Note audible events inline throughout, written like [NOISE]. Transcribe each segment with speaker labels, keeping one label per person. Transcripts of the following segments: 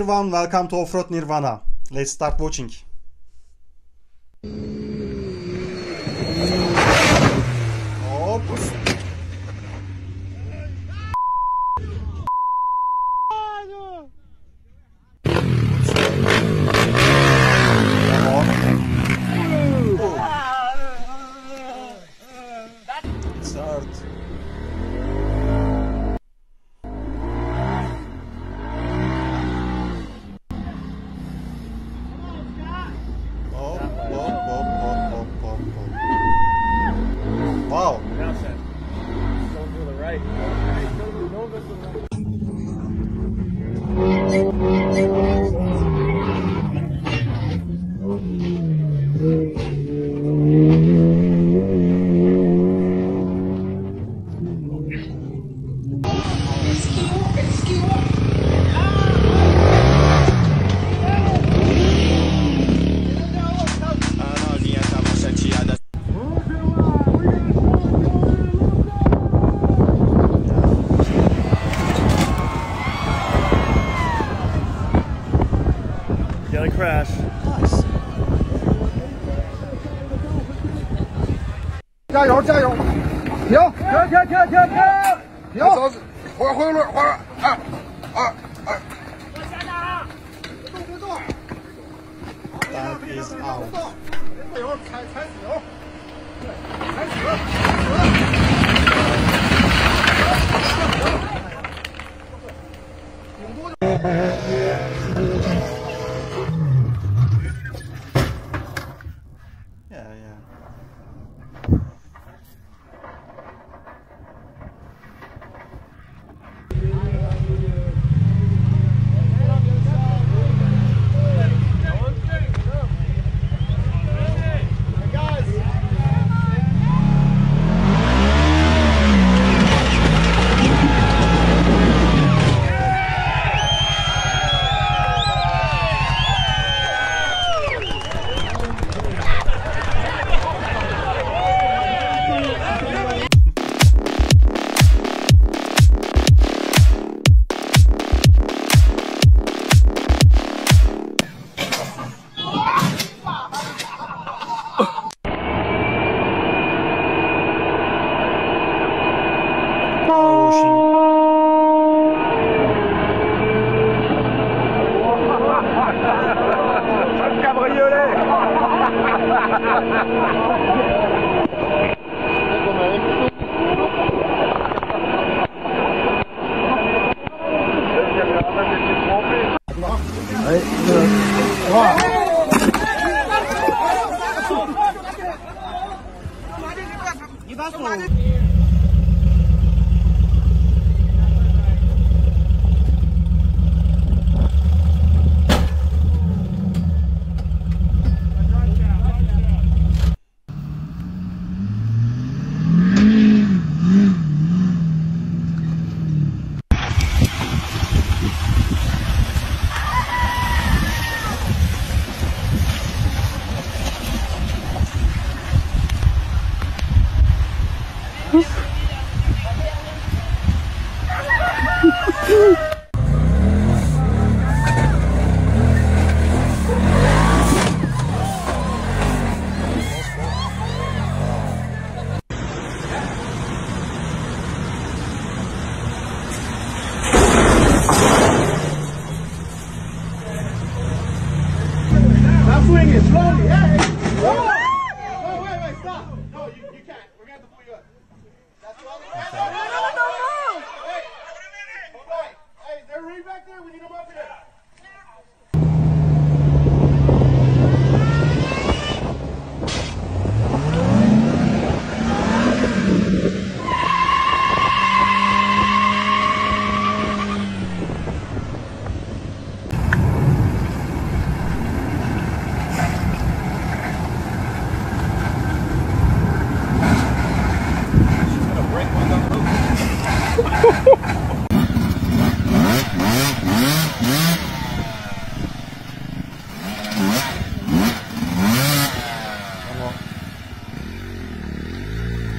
Speaker 1: everyone, welcome to Offroad Nirvana. Let's start watching.
Speaker 2: Mm-hmm. 开开
Speaker 3: 始。Ha ha ha ha ha!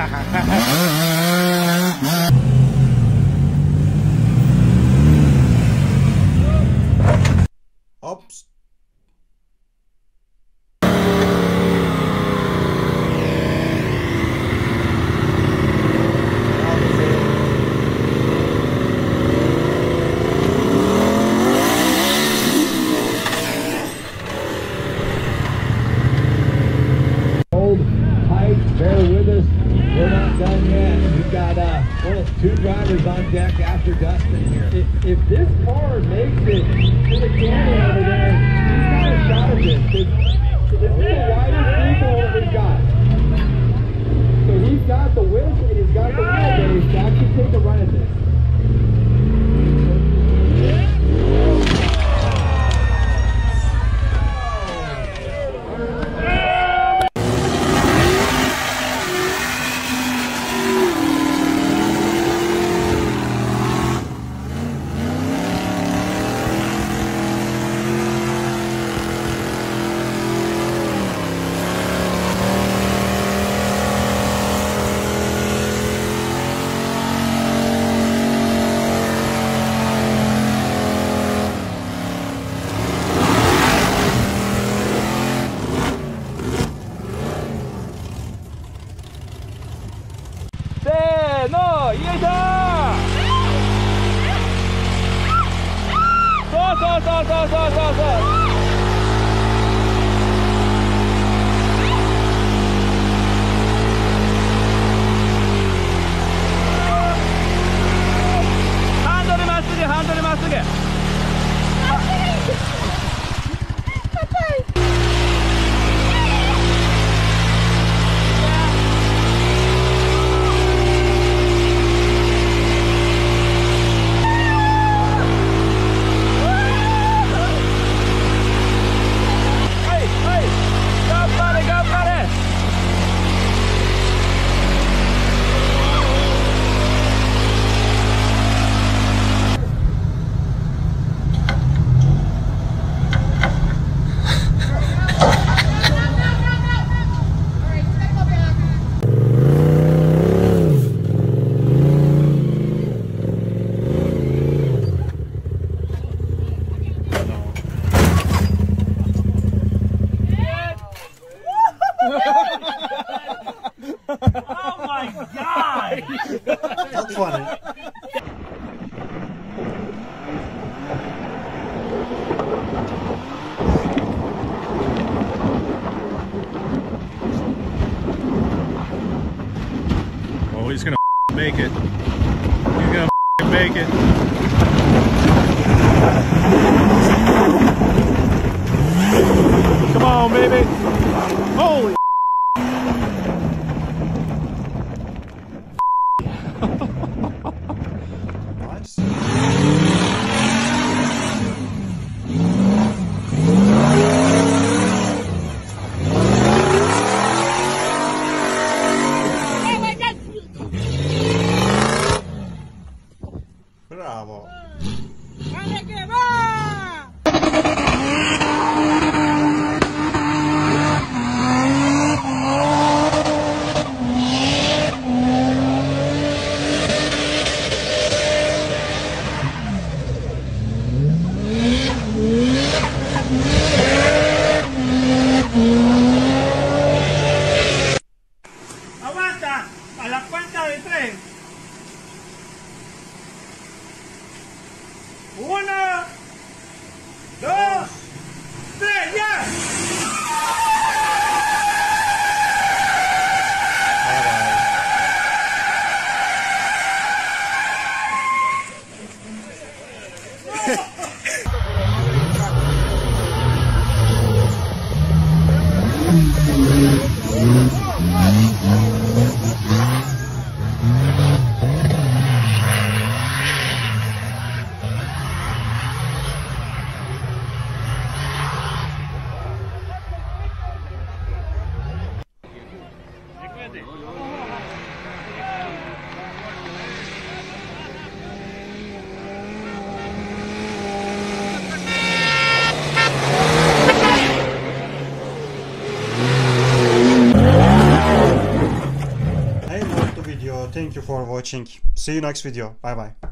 Speaker 3: Ha ha ha ha ha! He's
Speaker 4: gonna [LAUGHS] make it. He's gonna [LAUGHS] make it. Come on, baby. Holy.
Speaker 1: One Ready. Hey, video. Thank you for watching. See you next video. Bye bye.